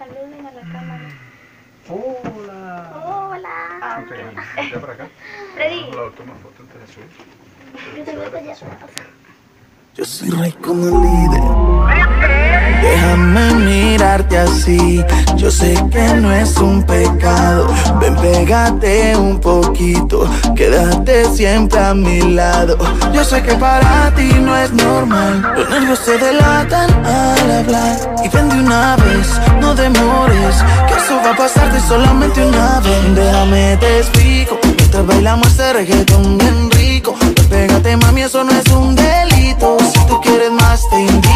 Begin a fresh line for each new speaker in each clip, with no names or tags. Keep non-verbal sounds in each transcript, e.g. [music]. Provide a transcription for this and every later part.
Saluden a la cámara.
Hola.
Hola.
Ok, ya para acá.
Freddy.
Hola, toma foto antes de subir.
Yo te voy para allá.
Yo soy rey como líder. Déjame mirarte así. Yo sé que no es un pecado. Ven, pégate un poquito. Quédate siempre a mi lado. Yo sé que para ti no es normal. Los nervios se delatan al hablar. Y ven de una vez, no demores. Que eso va a pasarte solamente una vez. Déjame te explico. Mientras bailamos este reggaetón bien rico. Pégate, mami, eso no es un delito. Si tú quieres más, te indico.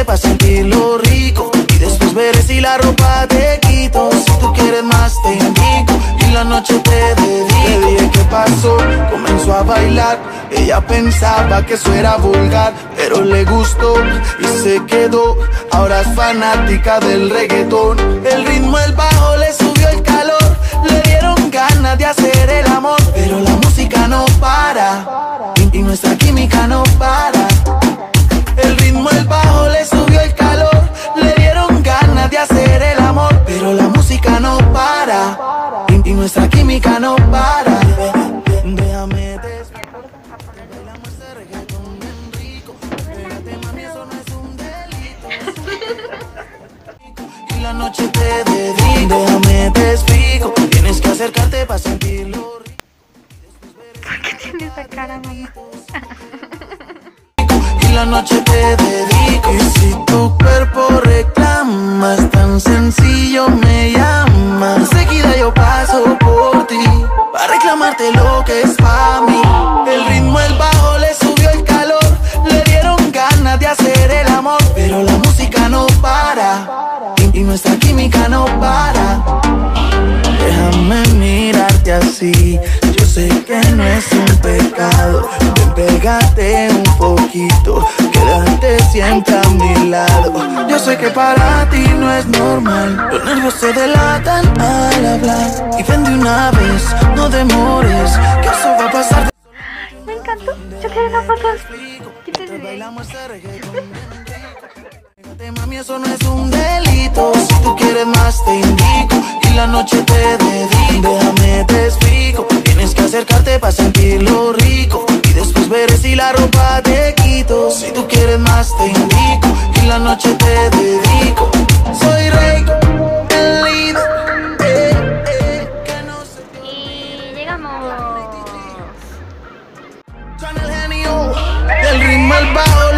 Acercarte para sentirlo rico. Y después veré si la ropa te quito. Si tú quieres más, te indico. Y la noche te dedico. Le dije qué pasó, comenzó a bailar. Ella pensaba que eso era vulgar, pero le gustó y se quedó. Ahora es fanática del reggaetón. El ritmo, el bajo le subió el calor. Le dieron ganas nuestra química no para. Déjame despertar. Bailamos [laughs] este reggaetón bien rico. Pégate, mami, eso no es un delito. Y la noche te dedico. Déjame te explico. Tienes que acercarte para sentirlo.
¿Por qué tiene esa cara, mamá? [laughs]
la noche te dedico. Y si tu cuerpo reclama, es tan sencillo me llama. Enseguida yo paso por ti, para reclamarte lo que es para mí. El ritmo, el bajo le subió el calor, le dieron ganas de hacer el amor. Pero la música no para, y nuestra química no para. Déjame mirarte así. Yo sé que no es un pecado. Ven, pégate un poquito. Quédate siempre a mi lado. Yo sé que para ti no es normal. Los nervios se delatan al hablar. Y ven de una vez, no demores. Que eso va a pasar.
Me encantó. Yo quiero una foto. De.
Pégate, Mami, eso no es un delito. Si tú quieres más, te indico. Y la noche te dedico. Acercarte para sentirlo rico. Y después veré si la ropa te quito. Si tú quieres más, te indico. Y la noche te dedico. Soy rey, el líder. eh, eh, que no se
Y llegamos.
Suena el genio, del ritmo el bajo